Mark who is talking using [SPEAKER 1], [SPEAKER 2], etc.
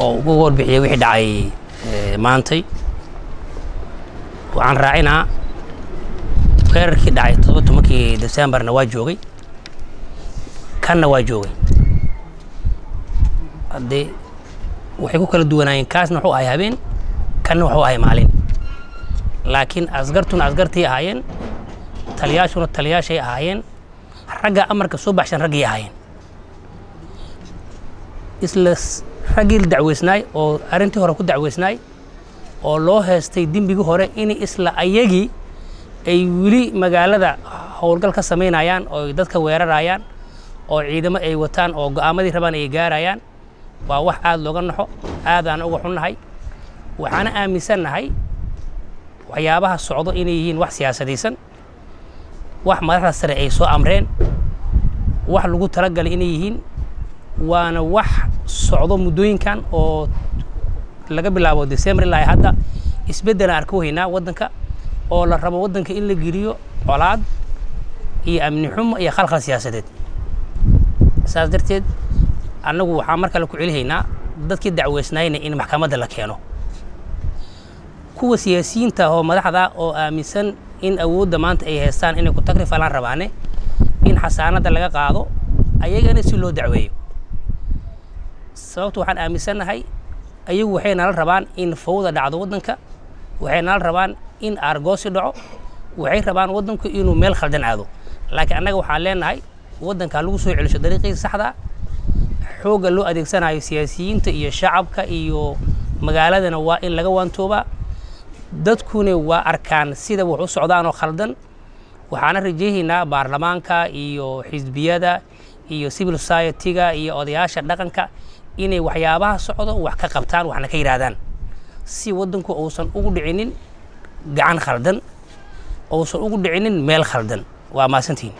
[SPEAKER 1] oo ugu warbixiyey wixii dhacay maantay. Waxaan raacinaa weerarkii dhacay todoba tobankii decembarna waa joogay. Kanna waa joogay. Haddee waxay ku kala duwanaayeen kaasna wuxuu ahay habeen kanna wuxuu ahay maalin. Laakiin asgartuna asgartii ahaayeen taliyaashuna taliyaashay ahaayeen ragga amarka soo baxshan raggay ahaayeen. Isla raggii la dacweysnaay oo arrintii hore ku dacweysnaay oo loo heestay dembigii hore in isla ayagii ay weli magaalada howlgal ka samaynayaan oo dadka weerarayaan oo ciidamo ay wataan oo go'aamadii rabaan ay gaarayaan waa wax aada looga naxo aadaan uga xunnahay. Waxaana aaminsannahay waxyaabaha socdo inay yihiin wax siyaasadaysan wax madaxda sare ay soo amreen wax lagu talagalay inay yihiin waana wax socdo muddooyinkan oo laga bilaabo december ilaa hadda. Isbeddelaan arka weynaa waddanka oo la rabo waddanka in la geliyo colaad iyo amni xumo iyo khalkhal siyaasadeed. Saas darteed annagu waxaan mar kale ku celihaynaa dadkii dacweysnaayna in maxkamadda la keeno. Kuwa siyaasiyiinta oo madaxda oo aaminsan in awoodda maanta ay haystaan inay ku tagrifalaan rabaane in xasaanadda laga qaado ayagana si loo dacweeyo sababtu waxaan aaminsannahay ayagu waxay nala rabaan in fawda dhacdo waddanka waxay nala rabaan in aargoosi dhaco waxay rabaan waddanku inuu meel khaldan aado laakiin annaga waxaan leenahay waddanka lagu soo celisho dariiqiisa saxda xoogga loo adeegsanayo siyaasiyiinta iyo shacabka iyo magaaladana waa in laga waantoobaa dadkuna waa arkaan sida wax u socdaanoo khaldan waxaana rajaynaynaa baarlamaanka iyo xisbiyada iyo civil society-ga iyo odayaasha dhaqanka inay waxyaabaha socdo wax ka qabtaan waxna ka yidhaahdaan si waddanku uusan ugu dhicinin gacan khaldan uusan ugu dhicinin meel khaldan waa maasantiin